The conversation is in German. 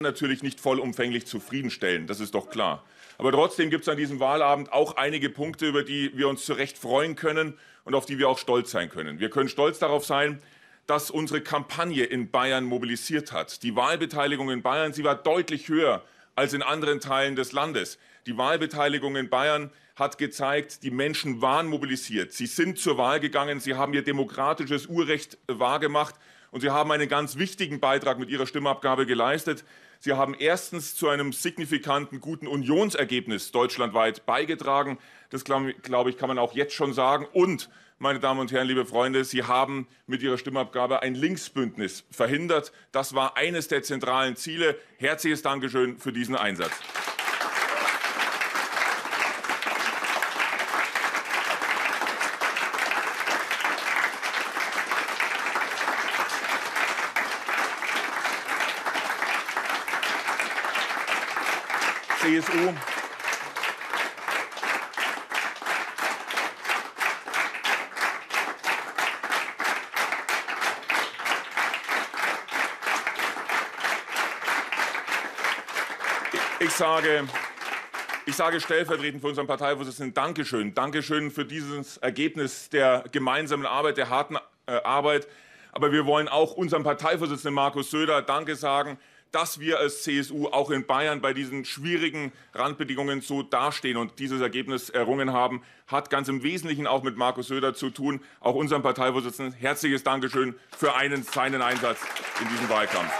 natürlich nicht vollumfänglich zufriedenstellen, das ist doch klar. Aber trotzdem gibt es an diesem Wahlabend auch einige Punkte, über die wir uns zu Recht freuen können und auf die wir auch stolz sein können. Wir können stolz darauf sein, dass unsere Kampagne in Bayern mobilisiert hat. Die Wahlbeteiligung in Bayern, sie war deutlich höher als in anderen Teilen des Landes. Die Wahlbeteiligung in Bayern hat gezeigt, die Menschen waren mobilisiert. Sie sind zur Wahl gegangen, sie haben ihr demokratisches Urrecht wahrgemacht und sie haben einen ganz wichtigen Beitrag mit ihrer Stimmabgabe geleistet. Sie haben erstens zu einem signifikanten guten Unionsergebnis deutschlandweit beigetragen. Das, glaube glaub ich, kann man auch jetzt schon sagen. Und meine Damen und Herren, liebe Freunde, Sie haben mit Ihrer Stimmabgabe ein Linksbündnis verhindert. Das war eines der zentralen Ziele. Herzliches Dankeschön für diesen Einsatz. CSU Ich sage, ich sage stellvertretend für unseren Parteivorsitzenden Dankeschön. Dankeschön für dieses Ergebnis der gemeinsamen Arbeit, der harten äh, Arbeit. Aber wir wollen auch unserem Parteivorsitzenden Markus Söder Danke sagen, dass wir als CSU auch in Bayern bei diesen schwierigen Randbedingungen so dastehen und dieses Ergebnis errungen haben, hat ganz im Wesentlichen auch mit Markus Söder zu tun. Auch unserem Parteivorsitzenden herzliches Dankeschön für einen, seinen Einsatz in diesem Wahlkampf.